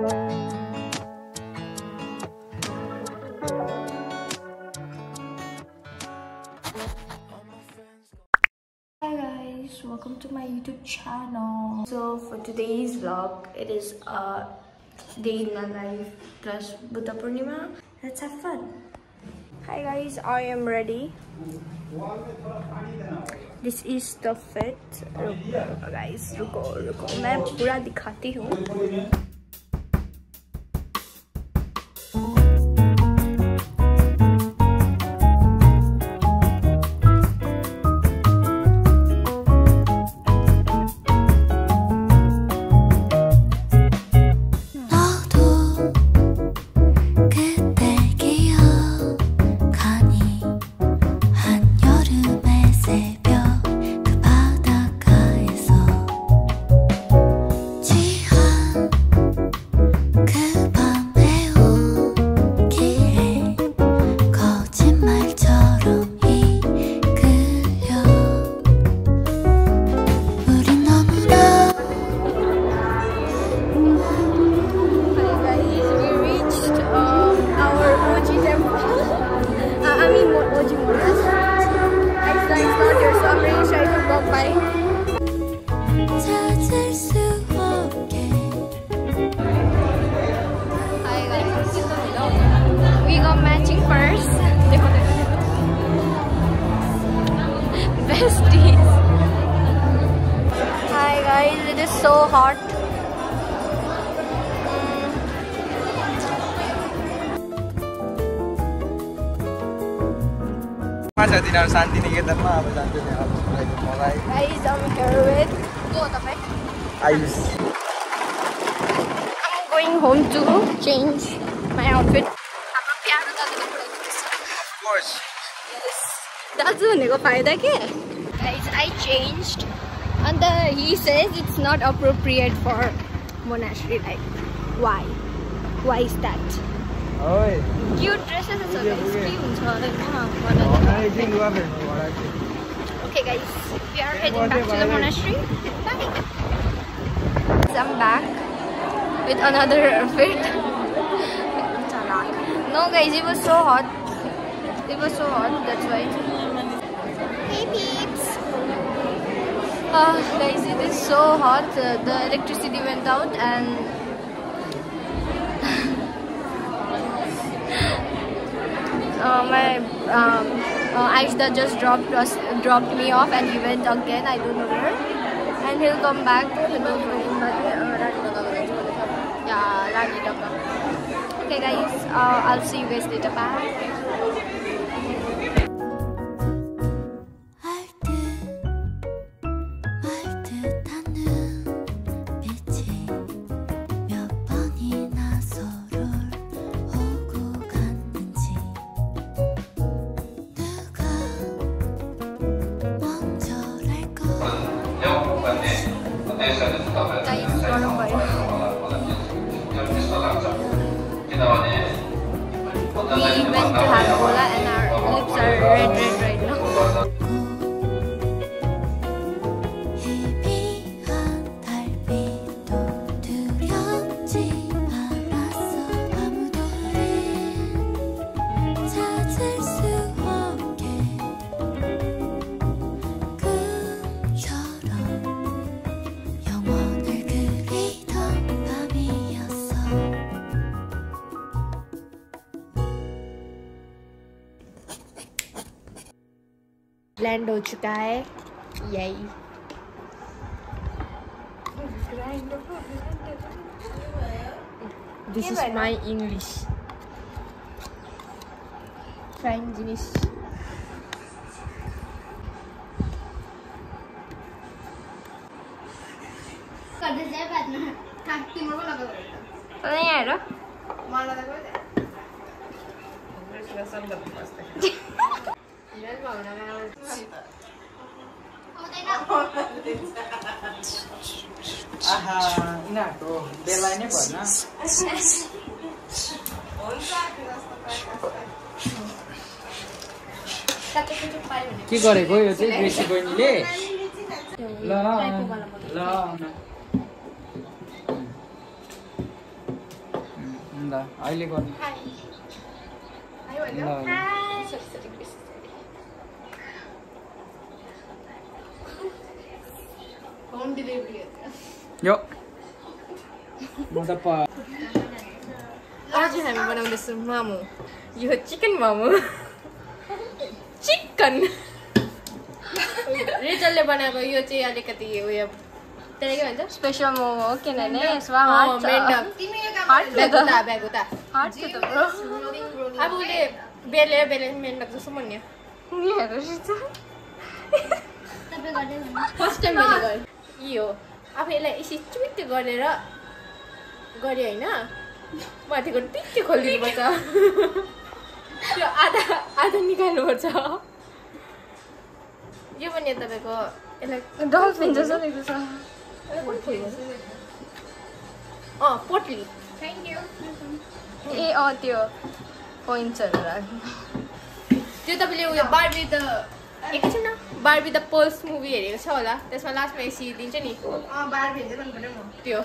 Hi guys, welcome to my youtube channel. So for today's vlog it is a day in my life. Plus buddha purnima. Let's have fun. Hi guys i am ready. This is the fit. I'm gonna pura dikhati hu so hot. छ तिनीहरू शान्ति निकेतनमा अब जान्छु त्यहाँ अब मलाई Guys, I'm here with. Go तपाईँ. Ayush I'm going home to change my outfit. हाम्रो प्यारो दाजुले पठाउँदैछ कोर्स दाजु भनेको फाइदा के Guys, I changed and the, he says it's not appropriate for monastery life. Why? Why is that? Cute dresses is okay. Cute. Okay guys, we are heading back to the monastery. Bye. I'm back with another outfit. no guys, it was so hot. It was so hot, that's why. Ah, guys, it is so hot. Uh, the electricity went out and uh, my um, uh, Aishda just dropped us, dropped me off and he went again. I don't know where. And he'll come back. Uh. Yeah, Okay, guys. Uh, I'll see you guys later. Bye. Blend हो चुका है। यही this is my English frying जिनिश आहा यिनीहरूको बेला नै भएन के गरेको यो चाहिँ ग्रेसी बहिनीले ल ल अहिले गर्नु ल, होम डिलीवरी यो आज हामी बनाउँदैछौँ मोमो यो चिकन मोमो चिकन रिजलले बनाएको यो चाहिँ अलिकति उयो त्यसले के भन्छ स्पेसल मोमो हो किनभने यसमा अब उसले बेले बेले मेन्डक जस्तो भन्यो फर्स्ट टाइम गरेँ यो। अब यसलाई यसरी चुइट गरेर गऱ्यो होइन? माथिको टिक्कै खोलिदिनुपर्छ। त्यो आधा आधा निकाल्नुपर्छ। यो पनि तपाईँको यसलाई डल्फिन जस्तो देख्दैछ। अँ पोटली। ए अँ त्यो पोइन्ट्सहरू राख्नु। त्यो तपाईँले उयो बार्बी द एकैछिन न। बार्बी द पोल्स मुभी हेरेको छ होला। त्यसमा लास्टमा यसरी दिन्छ नि। त्यो।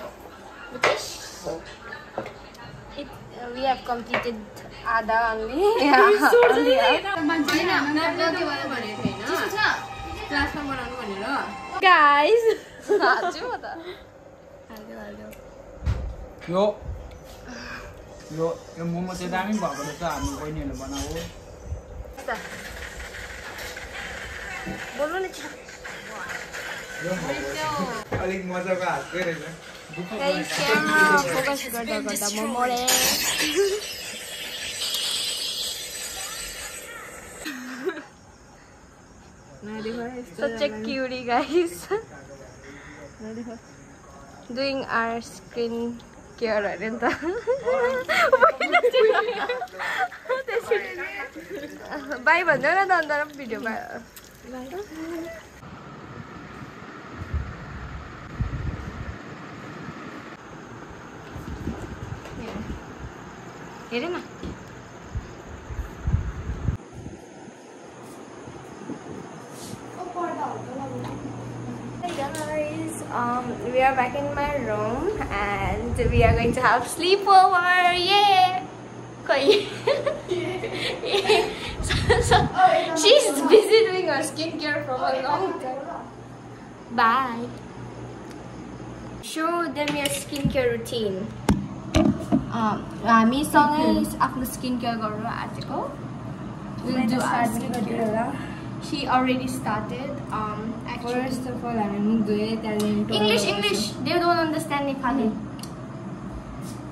We have completed आधा only. Guys. यो यो यो मोमो चाहिँ दामी भएको रहेछ। हाम्रो बहिनीहरूले बनाएको बोल्नु न अलिक मजाको हातकै रहेछ फोकस गर्दा गर्दा म मरेँ. Such a cutie guys. Doing our skin care अरे नि त। बाई भन्दैन न त अन्त भिडियोमा Bye. Here na. Um, we are back in my room and we are going to have sleepover. Yay! yeah. so, so, she's busy doing her skincare from a long time. Bye. Show them your skincare routine. Um, हामीसँगै आफ्नो skin care गर्नु आँटेको We'll do our skincare. She already started. Um, actually. First of all, हामी मुख धोएँ त्यहाँदेखि English, English. They don't understand Nepali.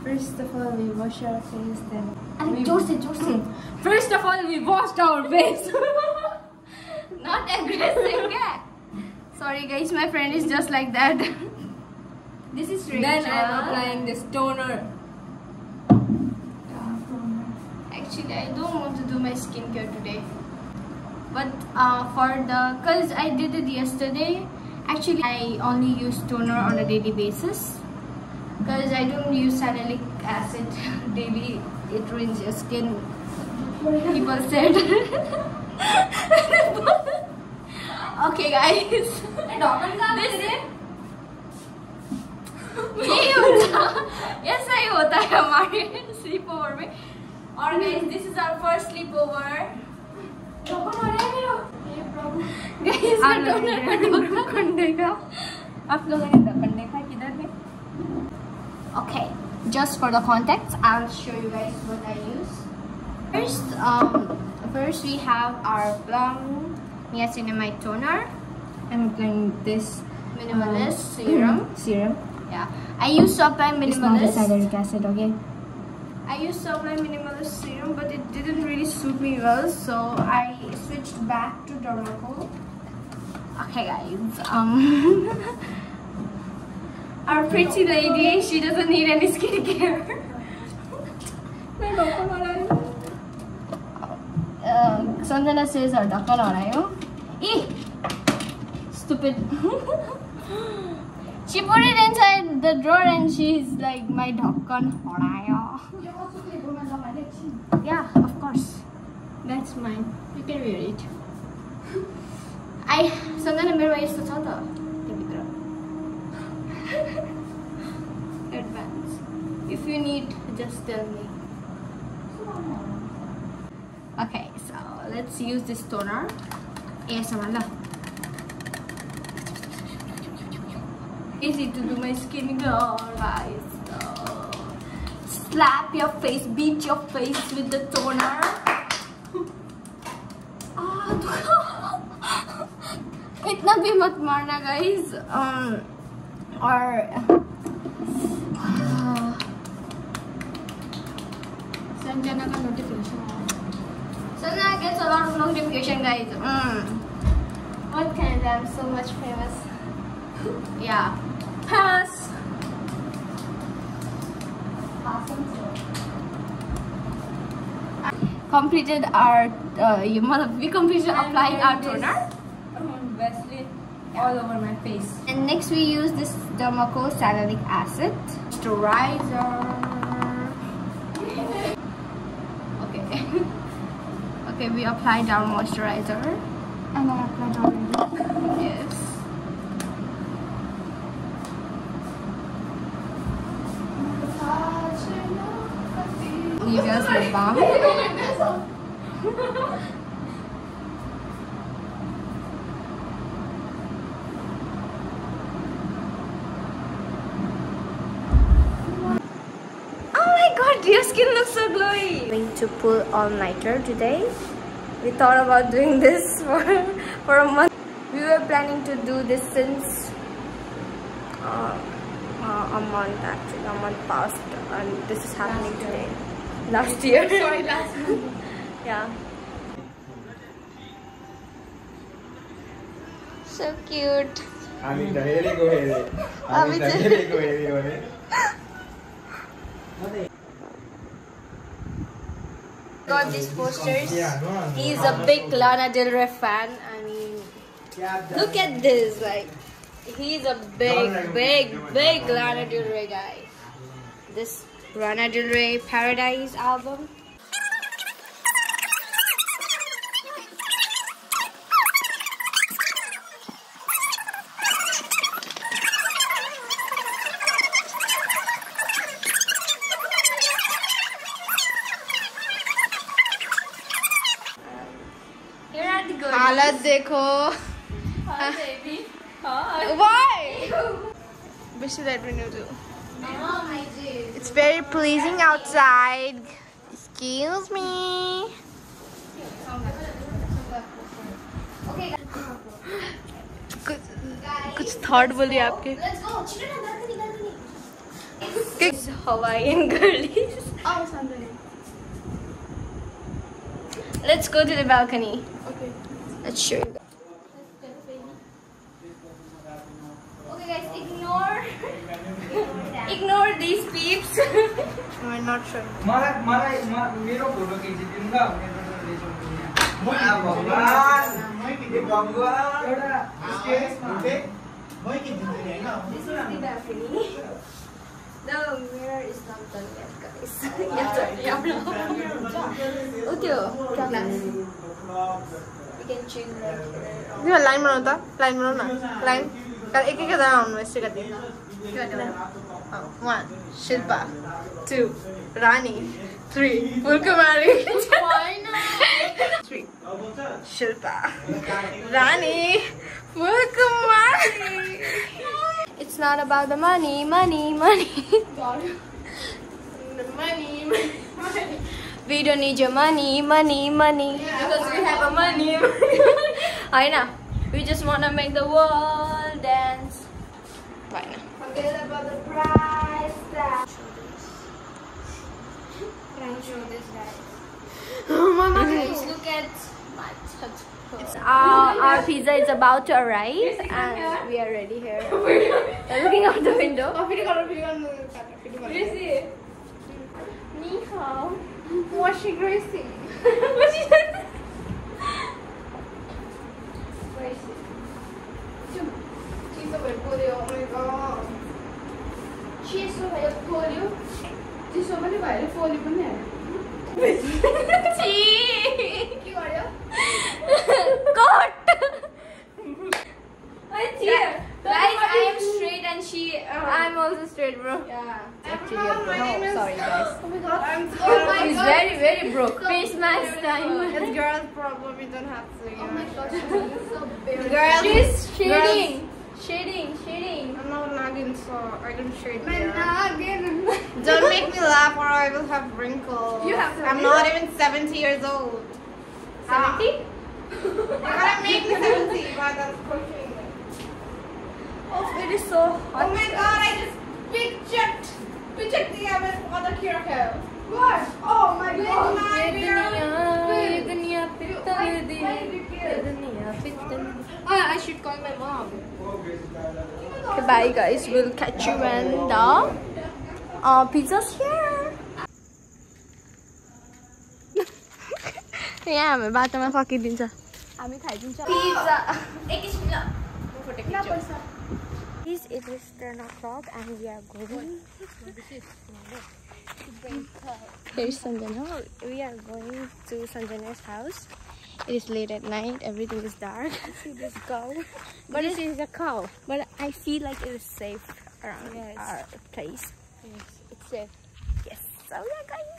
First of all, we wash our face, then... Like, we... Jose, Jose. First of all, we washed our face. Not aggressive, yeah. Sorry guys, my friend is just like that. this is Rachel. Then I'm applying this toner. Actually, I don't want to do my skincare today. But uh, for the... Because I did it yesterday. Actually, I only use toner on a daily basis Cause I don't use salicylic acid daily. It ruins your skin. People said. okay, guys. this यही हुन्छ यसै होता है हमारे sleep over में और guys this is our first sleep over guys ढक्कन देखा आप लोगों ने ढक्कन देखा किधर है okay just for the context i'll show you guys what i use first um first we have our plum niacinamide toner I'm applying this minimalist serum serum. yeah i use sublime It's not minimalist acid, okay? I used Sublime Minimalist Serum, but it didn't really suit me well, so I switched back to Dermaco. Okay, guys. Um, Our pretty lady, she doesn't need any skincare. um, Sandana says, Eh! Stupid. she put it inside the drawer and she's like, My dhakkan horaya. Yeah, of course. That's mine. You can wear it. I, Sandana, mirror is the advance if you need Just tell me. Okay, so let's use this toner. ASMR lah. Easy to do my skin girl, guys. So, slap your face, beat your face with the toner. Ah, इतना भी मत मारना guys. Sanjana ka notification. Sanjana gets a lot of notification, guys. Mm. What kind of? I'm so much famous. Yeah. Pass. Completed our. Uh, you matlab, we completed applying our toner. All over my face. And next we use this Dermaco salicylic acid moisturizer. Okay. okay, we apply our moisturizer. And I applied already. Yes. You guys lip balm. Oh my god, your skin looks so glowy. Going to pull all-nighter today. We thought about doing this for, for a month. We were planning to do this since uh, uh, a month actually, a month past and this is happening last today. Last year. Sorry, last month. yeah. So cute. I mean, the really go heavy. I mean, the really go heavy got these posters. He's a big Lana Del Rey fan. I mean, look at this. Like, he's a big, big, big Lana Del Rey guy. This Lana Del Rey Paradise album. हालत देखो Why? Wish that we knew too. Oh, my dear. It's very pleasing outside. Excuse me. Okay, कुछ कुछ thought बोलिए आपके Hawaiian girlies. Oh, Sandali. Let's go to the balcony. Okay. Let's show you. Okay, guys, ignore ignore these peeps. I'm not sure. मलाई मलाई म- मेरो photo खिचिदिनु ल मेरो रेजल्ट यहाँ। भगवान् भगवान् एउटा स्टेजमा this is the balcony. The mirror is not done yet, guys. yeah, yeah. Oh, त्यो glass. We can change right here. तिमीहरू लाइन बनाउ त लाइन बनाउ न लाइन एक एकजना आउनु यस्तै गरी वान Shilpa to Rani three Phulkumari three Shilpa Rani Phulkumari It's not about the money, money, money. We don't need your money, money, money. Because we have a money. I know. We just want to make the world dance. Why not? Forget about the price tag. Can show this guys? Guys, oh look at my. Our, our pizza is about to arrive and we are ready here. We're looking out the window. Ni hao. What's she Gracie? What's she Gracie. She's over. Oh my god. She's over polio. She's over the virus polio. Gee. God. Guys, I am straight and she. Uh, I'm also straight, bro. Yeah. Actually, a bro. No, sorry, guys. Oh my god, I'm so. Oh my He's very, very broke. Face mask time. It's girls' problem. You don't have to. Oh my gosh, she's so big. Girls. She's shading. Shading, shading. I'm not nagging, so I don't shade Man, there. again. Don't make me laugh, or I will have wrinkles. You have to. I'm not even 70 years old. 70? You're gonna make me 70 by that pushing. Oh, it is so hot. Oh my god, I just pictured, pictured the other father here. What? Oh my god. my Wait, beard. Ah, I should call my mom. Okay, bye guys. We'll catch you when the uh, pizza's here. यहाँ हामी बाटोमा फर्किदिन्छ हामी खाइदिन्छ Pizza. this is External o'clock and we are going. Here's Sanjana. We are going to Sanjana's house. It is late at night, everything is dark. See this cow. But this is a cow. But I feel like it is safe around yes. our place. Yes, it's safe. Yes, so we are going.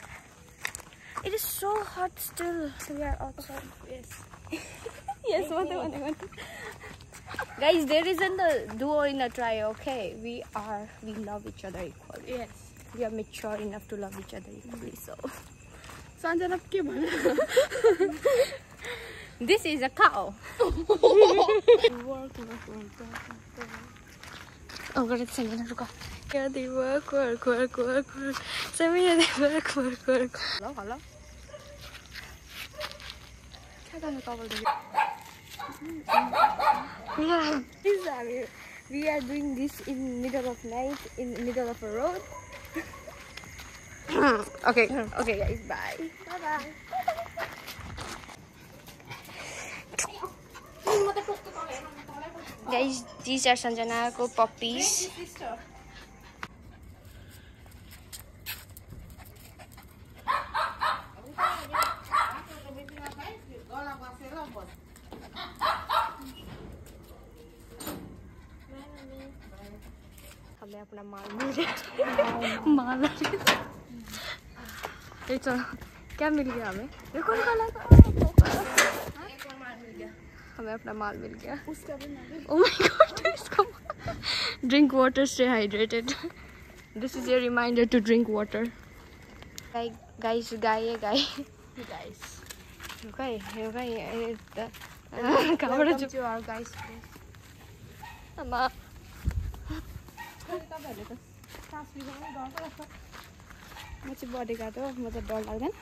It is so hot still. So we are outside. Yes. yes, one, one, one, one. Guys, there isn't a duo in a trio, okay? We are, we love each other equally. Yes. We are mature enough to love each other equally, so. Sanjana के भन्नु This is a cow. Oh, got it, Sanjana, ruka. Yeah, they work, work, work, work, work. Samia, they work, work, work. Hello, hello. क्या गर्नु कपाल Yeah, this are We, we are doing this in middle of night, in the middle of a road. okay, okay guys, bye. Bye bye. Guys, these are Sanjana's puppies. अपना माल मिल गया माल। ये चलो क्या मिल गया हमें? कौन हमें अपना माल मिल गया। उसका ड्रिंक वाटर से hydrated this is your reminder to drink water guys guy guys guys guys guys त सास डर पो लाग्छ म चाहिँ म त डर लाग्दैन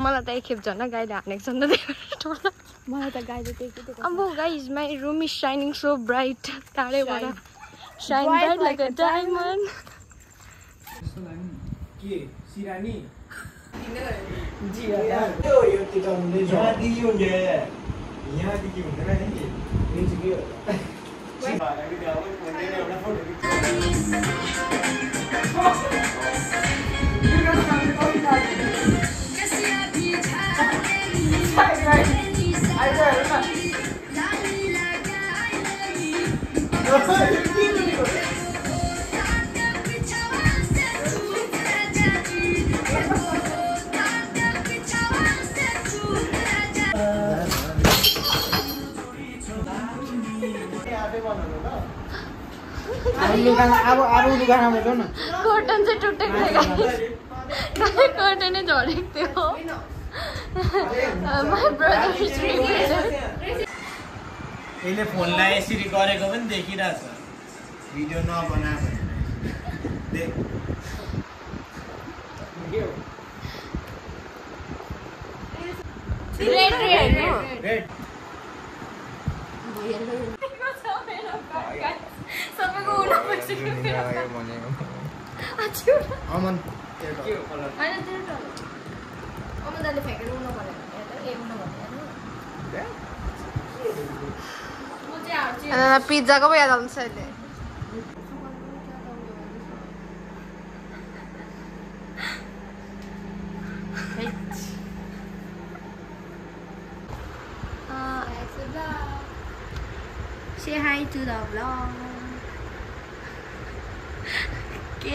मलाई त एकखेप झन् गाईले हानेको छ नि त मलाई त गाईले त्यही अब guys my room is shining so bright टाढैबाट shine bright like diamond नि लुगा अब अरू लुगा राम्रो न कॉटन से टूटे कर्टन है जो देखते हो माय ब्रदर इज़ रिवील એને ફોન ના એસી રિકોરે ગમે દેખી રહ્યા સર વિડિયો ન બનાવે દેખ રેડ રેડ રેડ ભયંકર सबको उड़ा पड़ चुके हैं अमन दाले फ्याँकेर ए भन्यो चाहिँ हार्छु पिज्जाको पो याद आउँछ अहिले Say hi to the vlog.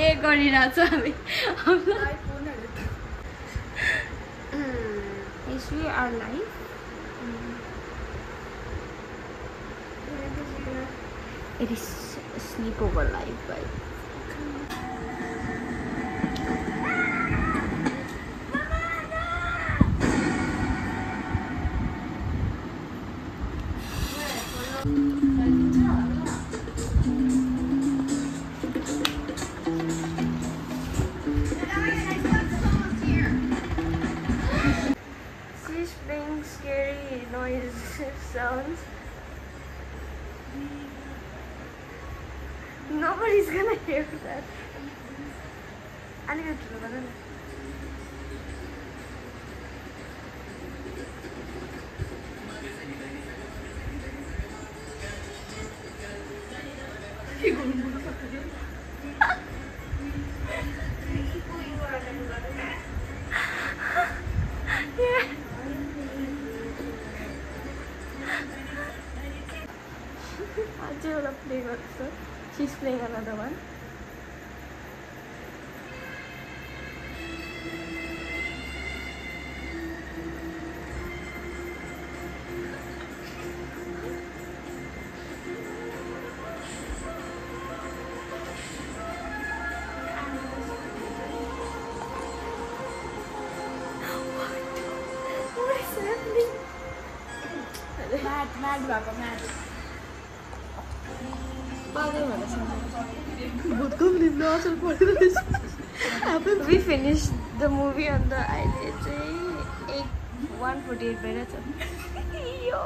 के गरिरहेछ हामी It is Thank mm -hmm. you. she's playing another one. Finish the movie अन्त अहिले चाहिँ एक वान फोर्टी एट भइरहेछ यो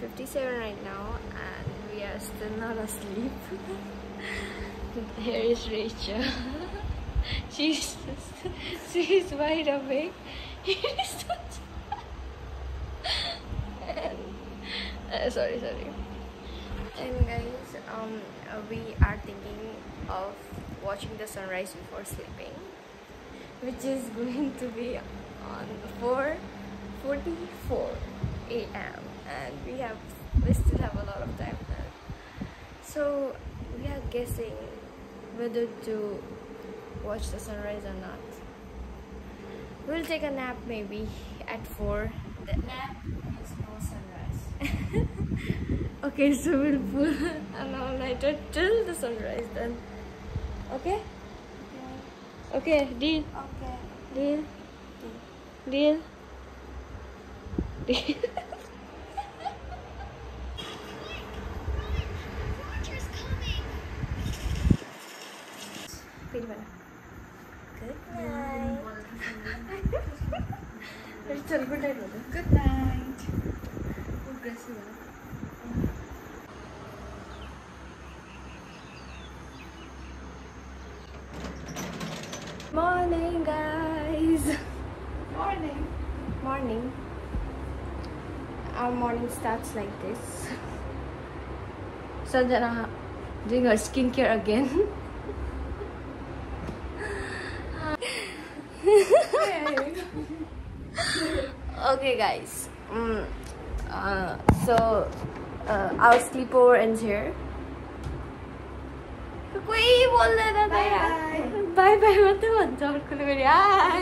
3:57 right now and we are still not asleep. Here is Rachel. she's she's wide awake. Here is and, uh, sorry sorry. And guys, um, uh, we are thinking of watching the sunrise before sleeping, which is going to be on 4:44 a.m. and we have we still have a lot of time left. So we are guessing whether to watch the sunrise or not. We'll take a nap maybe at 4. The nap is no sunrise. okay, so we'll pull an all-nighter till the sunrise then. Okay? Okay, deal. Okay. Deal. Deal. Deal. फेरि like this. So then I'm doing her skincare again. okay guys. Mm, uh, so uh, our sleepover ends here. Bye bye. Bye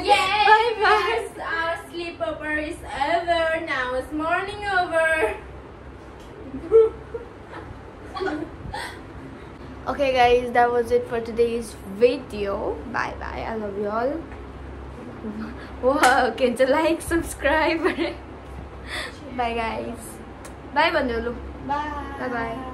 yes, bye bye. our sleepover is over now it's morning over. okay guys that was it for today's video. Bye bye. I love you all. Wow can you like subscribe. Bye guys. Bye bandulu bye. Bye bye